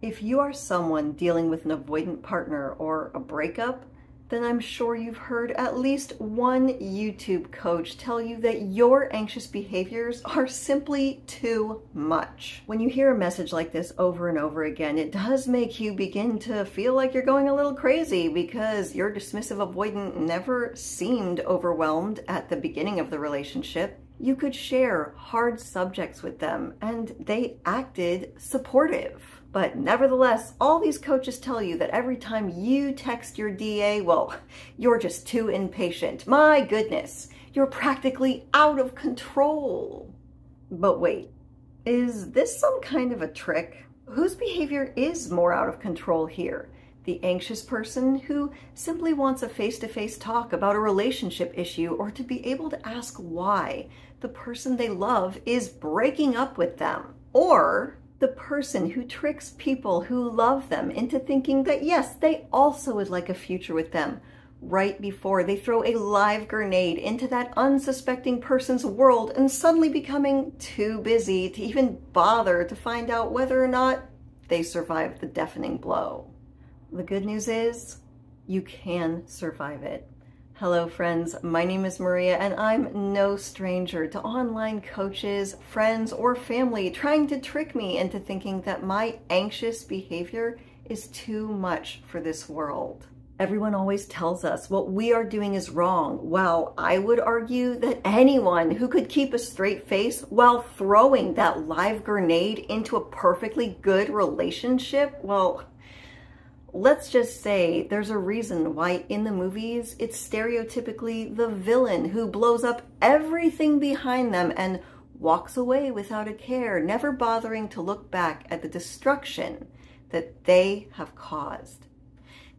If you are someone dealing with an avoidant partner or a breakup, then I'm sure you've heard at least one YouTube coach tell you that your anxious behaviors are simply too much. When you hear a message like this over and over again, it does make you begin to feel like you're going a little crazy because your dismissive avoidant never seemed overwhelmed at the beginning of the relationship. You could share hard subjects with them and they acted supportive. But nevertheless, all these coaches tell you that every time you text your DA, well, you're just too impatient. My goodness, you're practically out of control. But wait, is this some kind of a trick? Whose behavior is more out of control here? The anxious person who simply wants a face-to-face -face talk about a relationship issue or to be able to ask why the person they love is breaking up with them. Or the person who tricks people who love them into thinking that yes, they also would like a future with them right before they throw a live grenade into that unsuspecting person's world and suddenly becoming too busy to even bother to find out whether or not they survived the deafening blow. The good news is you can survive it. Hello friends, my name is Maria and I'm no stranger to online coaches, friends, or family trying to trick me into thinking that my anxious behavior is too much for this world. Everyone always tells us what we are doing is wrong. Well, I would argue that anyone who could keep a straight face while throwing that live grenade into a perfectly good relationship, well, let's just say there's a reason why in the movies it's stereotypically the villain who blows up everything behind them and walks away without a care, never bothering to look back at the destruction that they have caused.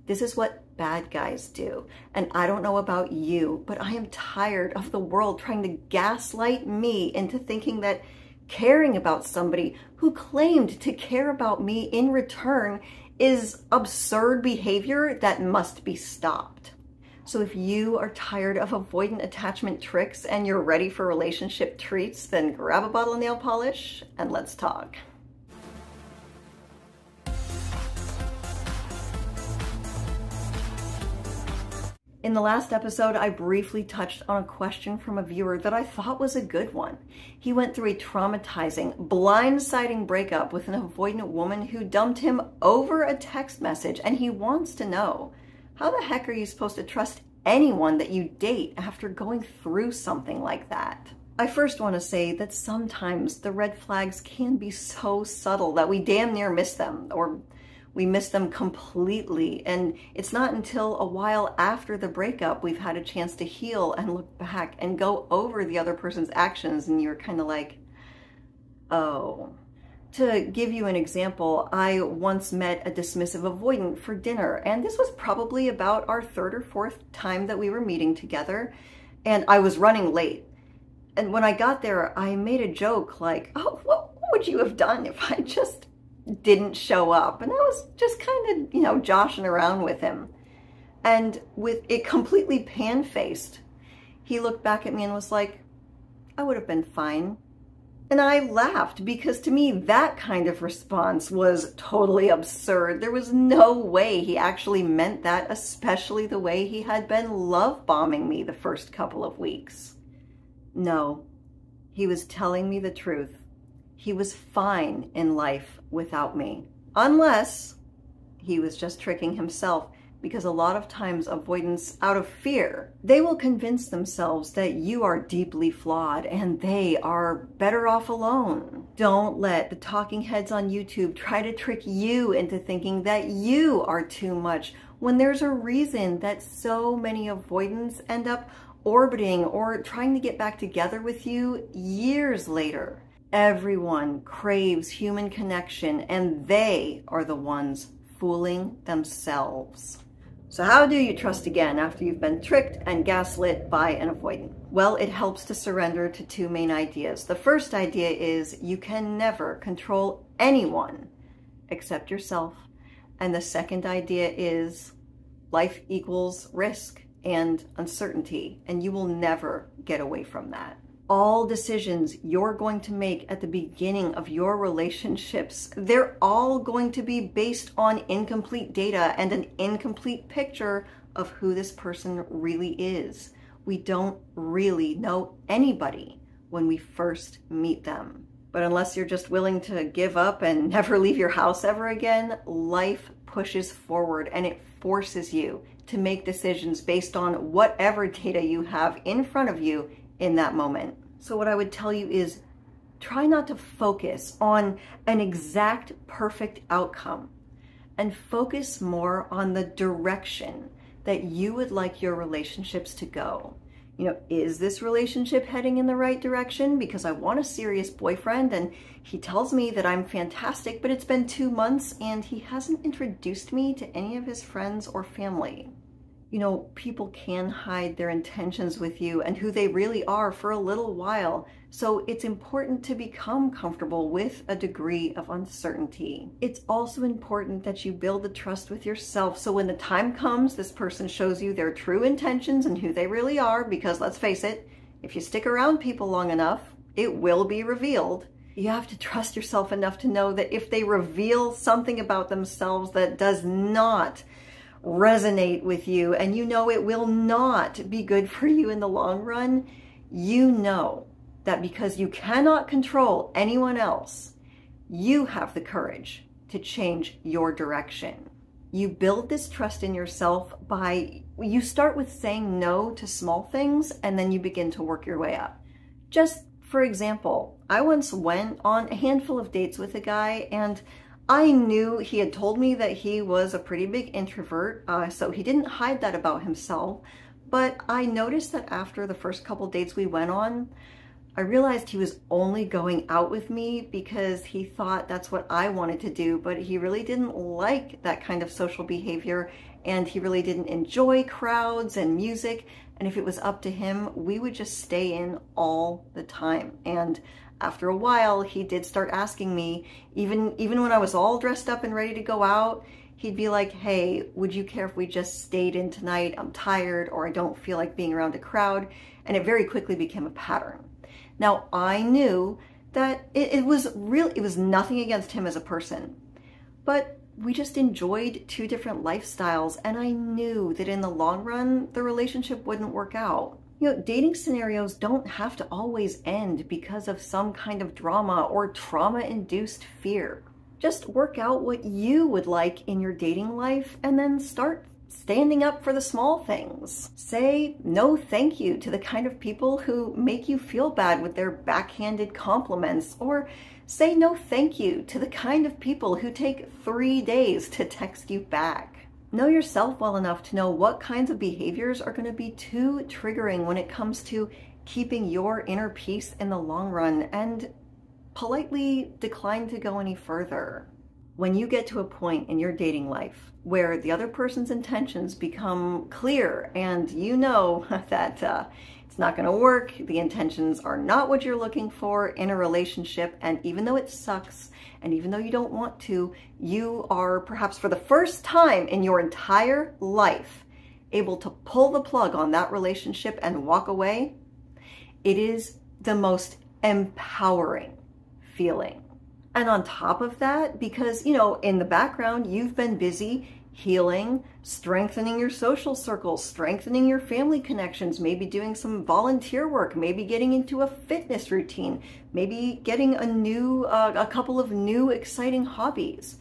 This is what bad guys do. And I don't know about you, but I am tired of the world trying to gaslight me into thinking that caring about somebody who claimed to care about me in return is absurd behavior that must be stopped. So if you are tired of avoidant attachment tricks and you're ready for relationship treats, then grab a bottle of nail polish and let's talk. In the last episode, I briefly touched on a question from a viewer that I thought was a good one. He went through a traumatizing, blindsiding breakup with an avoidant woman who dumped him over a text message, and he wants to know, how the heck are you supposed to trust anyone that you date after going through something like that? I first want to say that sometimes the red flags can be so subtle that we damn near miss them, or we miss them completely. And it's not until a while after the breakup we've had a chance to heal and look back and go over the other person's actions. And you're kind of like, oh. To give you an example, I once met a dismissive avoidant for dinner, and this was probably about our third or fourth time that we were meeting together, and I was running late. And when I got there, I made a joke like, oh, what would you have done if I just didn't show up. And I was just kind of, you know, joshing around with him. And with it completely pan-faced, he looked back at me and was like, I would have been fine. And I laughed because to me, that kind of response was totally absurd. There was no way he actually meant that, especially the way he had been love bombing me the first couple of weeks. No, he was telling me the truth. He was fine in life without me, unless he was just tricking himself because a lot of times avoidants out of fear, they will convince themselves that you are deeply flawed and they are better off alone. Don't let the talking heads on YouTube try to trick you into thinking that you are too much when there's a reason that so many avoidants end up orbiting or trying to get back together with you years later. Everyone craves human connection and they are the ones fooling themselves. So how do you trust again after you've been tricked and gaslit by an avoidant? Well, it helps to surrender to two main ideas. The first idea is you can never control anyone except yourself. And the second idea is life equals risk and uncertainty, and you will never get away from that. All decisions you're going to make at the beginning of your relationships, they're all going to be based on incomplete data and an incomplete picture of who this person really is. We don't really know anybody when we first meet them. But unless you're just willing to give up and never leave your house ever again, life pushes forward and it forces you to make decisions based on whatever data you have in front of you in that moment. So, what I would tell you is try not to focus on an exact perfect outcome and focus more on the direction that you would like your relationships to go. You know, is this relationship heading in the right direction? Because I want a serious boyfriend and he tells me that I'm fantastic, but it's been two months and he hasn't introduced me to any of his friends or family you know, people can hide their intentions with you and who they really are for a little while. So it's important to become comfortable with a degree of uncertainty. It's also important that you build the trust with yourself. So when the time comes, this person shows you their true intentions and who they really are, because let's face it, if you stick around people long enough, it will be revealed. You have to trust yourself enough to know that if they reveal something about themselves that does not resonate with you and you know it will not be good for you in the long run, you know that because you cannot control anyone else, you have the courage to change your direction. You build this trust in yourself by, you start with saying no to small things and then you begin to work your way up. Just for example, I once went on a handful of dates with a guy and I knew he had told me that he was a pretty big introvert, uh, so he didn't hide that about himself. But I noticed that after the first couple dates we went on, I realized he was only going out with me because he thought that's what I wanted to do, but he really didn't like that kind of social behavior and he really didn't enjoy crowds and music. And if it was up to him, we would just stay in all the time. And after a while, he did start asking me, even even when I was all dressed up and ready to go out, he'd be like, "Hey, would you care if we just stayed in tonight? I'm tired or I don't feel like being around a crowd." And it very quickly became a pattern. Now, I knew that it, it was real it was nothing against him as a person. But we just enjoyed two different lifestyles and I knew that in the long run the relationship wouldn't work out. You know, dating scenarios don't have to always end because of some kind of drama or trauma induced fear. Just work out what you would like in your dating life and then start standing up for the small things. Say no thank you to the kind of people who make you feel bad with their backhanded compliments, or say no thank you to the kind of people who take three days to text you back. Know yourself well enough to know what kinds of behaviors are going to be too triggering when it comes to keeping your inner peace in the long run and politely decline to go any further. When you get to a point in your dating life where the other person's intentions become clear and you know that uh, not going to work, the intentions are not what you're looking for in a relationship, and even though it sucks, and even though you don't want to, you are perhaps for the first time in your entire life able to pull the plug on that relationship and walk away. It is the most empowering feeling. And on top of that, because, you know, in the background, you've been busy healing, strengthening your social circles, strengthening your family connections, maybe doing some volunteer work, maybe getting into a fitness routine, maybe getting a new, uh, a couple of new exciting hobbies.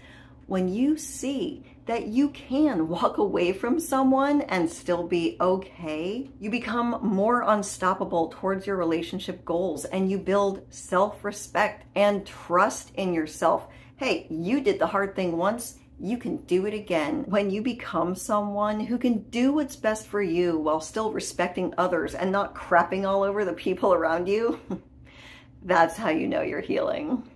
When you see that you can walk away from someone and still be okay, you become more unstoppable towards your relationship goals and you build self-respect and trust in yourself. Hey, you did the hard thing once you can do it again. When you become someone who can do what's best for you while still respecting others and not crapping all over the people around you, that's how you know you're healing.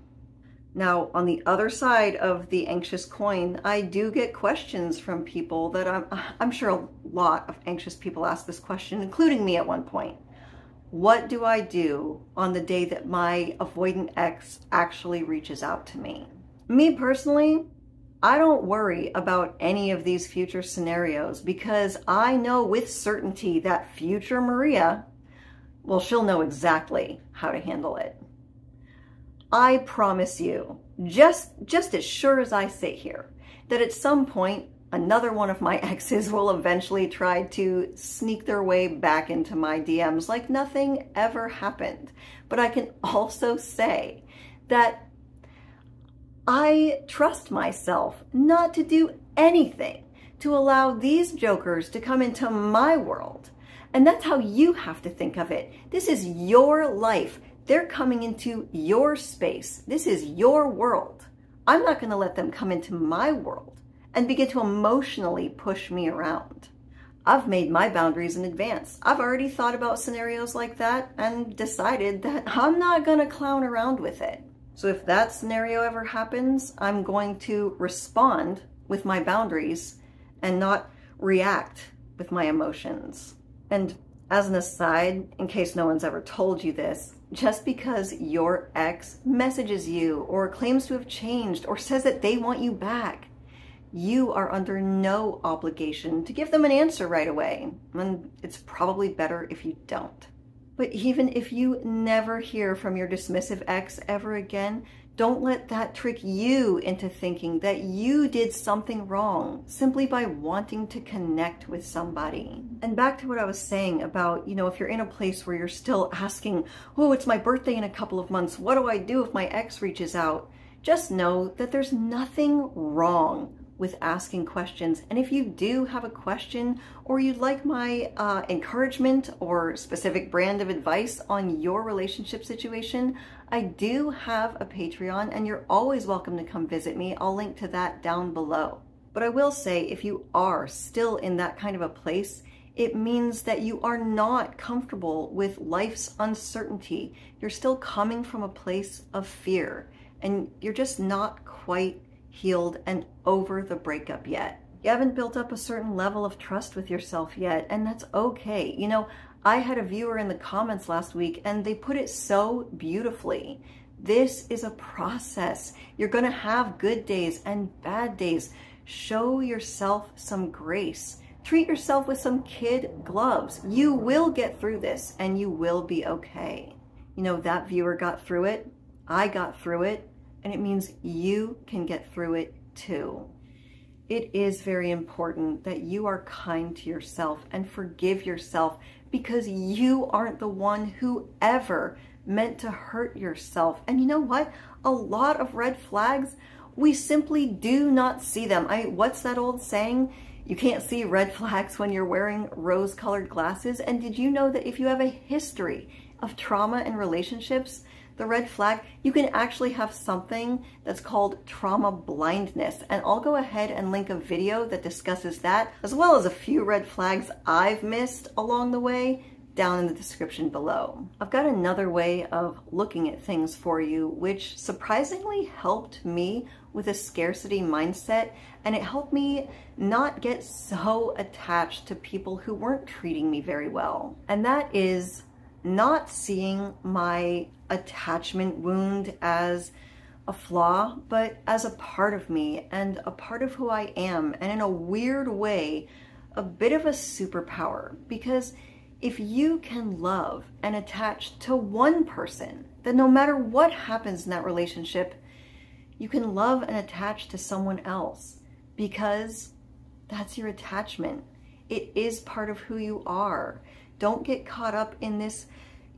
Now, on the other side of the anxious coin, I do get questions from people that I'm, I'm sure a lot of anxious people ask this question, including me at one point. What do I do on the day that my avoidant ex actually reaches out to me? Me personally, I don't worry about any of these future scenarios because I know with certainty that future Maria well, she'll know exactly how to handle it. I promise you, just, just as sure as I sit here, that at some point, another one of my exes will eventually try to sneak their way back into my DMs like nothing ever happened. But I can also say that I trust myself not to do anything to allow these jokers to come into my world. And that's how you have to think of it. This is your life. They're coming into your space. This is your world. I'm not going to let them come into my world and begin to emotionally push me around. I've made my boundaries in advance. I've already thought about scenarios like that and decided that I'm not going to clown around with it. So if that scenario ever happens, I'm going to respond with my boundaries and not react with my emotions. And as an aside, in case no one's ever told you this, just because your ex messages you or claims to have changed or says that they want you back, you are under no obligation to give them an answer right away. And it's probably better if you don't. But even if you never hear from your dismissive ex ever again, don't let that trick you into thinking that you did something wrong simply by wanting to connect with somebody. And back to what I was saying about, you know, if you're in a place where you're still asking, oh, it's my birthday in a couple of months, what do I do if my ex reaches out? Just know that there's nothing wrong with asking questions. And if you do have a question or you'd like my uh, encouragement or specific brand of advice on your relationship situation, I do have a Patreon and you're always welcome to come visit me. I'll link to that down below. But I will say, if you are still in that kind of a place, it means that you are not comfortable with life's uncertainty. You're still coming from a place of fear and you're just not quite healed, and over the breakup yet. You haven't built up a certain level of trust with yourself yet, and that's okay. You know, I had a viewer in the comments last week, and they put it so beautifully. This is a process. You're going to have good days and bad days. Show yourself some grace. Treat yourself with some kid gloves. You will get through this and you will be okay. You know, that viewer got through it. I got through it and it means you can get through it too. It is very important that you are kind to yourself and forgive yourself because you aren't the one who ever meant to hurt yourself. And you know what? A lot of red flags, we simply do not see them. I what's that old saying? You can't see red flags when you're wearing rose-colored glasses. And did you know that if you have a history of trauma in relationships, the red flag, you can actually have something that's called trauma blindness. And I'll go ahead and link a video that discusses that, as well as a few red flags I've missed along the way down in the description below. I've got another way of looking at things for you, which surprisingly helped me with a scarcity mindset, and it helped me not get so attached to people who weren't treating me very well. And that is not seeing my attachment wound as a flaw, but as a part of me and a part of who I am, and in a weird way, a bit of a superpower. Because if you can love and attach to one person, then no matter what happens in that relationship, you can love and attach to someone else because that's your attachment. It is part of who you are. Don't get caught up in this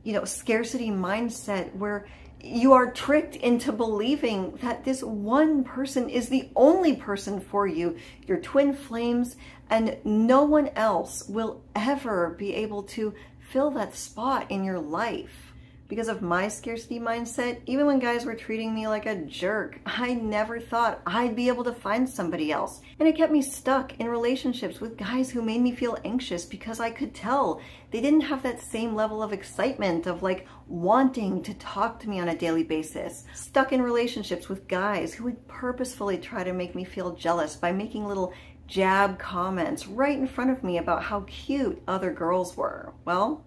you know, scarcity mindset where you are tricked into believing that this one person is the only person for you, your twin flames, and no one else will ever be able to fill that spot in your life because of my scarcity mindset, even when guys were treating me like a jerk, I never thought I'd be able to find somebody else. And it kept me stuck in relationships with guys who made me feel anxious because I could tell they didn't have that same level of excitement of like wanting to talk to me on a daily basis. Stuck in relationships with guys who would purposefully try to make me feel jealous by making little jab comments right in front of me about how cute other girls were. Well,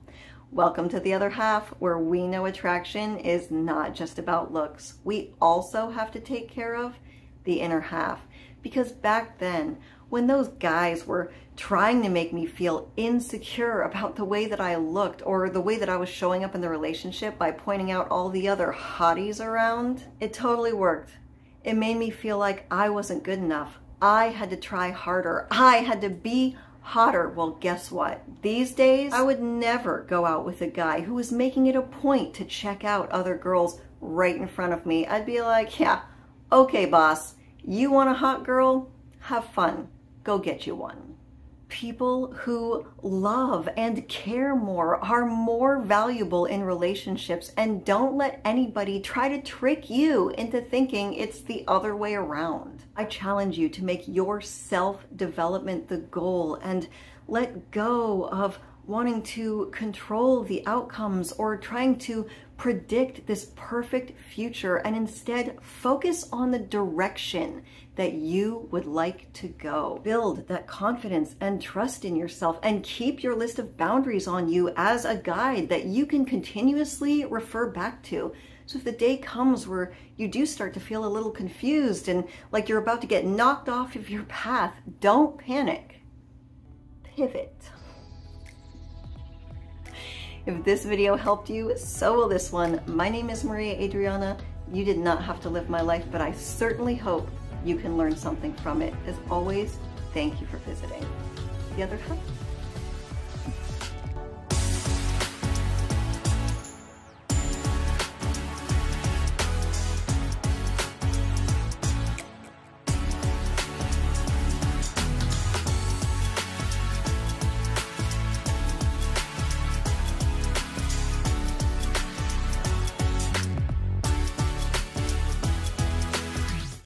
Welcome to the other half, where we know attraction is not just about looks. We also have to take care of the inner half Because back then, when those guys were trying to make me feel insecure about the way that I looked or the way that I was showing up in the relationship by pointing out all the other hotties around, it totally worked. It made me feel like I wasn't good enough. I had to try harder. I had to be hotter. Well, guess what? These days, I would never go out with a guy who was making it a point to check out other girls right in front of me. I'd be like, yeah, okay, boss, you want a hot girl? Have fun go get you one. People who love and care more are more valuable in relationships and don't let anybody try to trick you into thinking it's the other way around. I challenge you to make your self-development the goal and let go of wanting to control the outcomes or trying to predict this perfect future and instead focus on the direction that you would like to go. Build that confidence and trust in yourself and keep your list of boundaries on you as a guide that you can continuously refer back to. So if the day comes where you do start to feel a little confused and like you're about to get knocked off of your path, don't panic. Pivot. If this video helped you, so will this one. My name is Maria Adriana. You did not have to live my life, but I certainly hope you can learn something from it. As always, thank you for visiting. The other half.